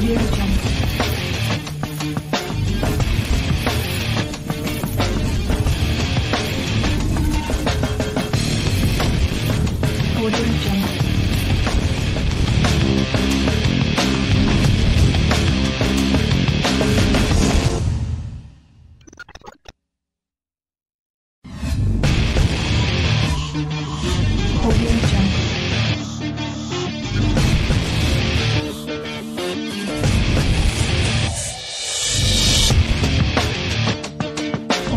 Audio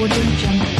我真的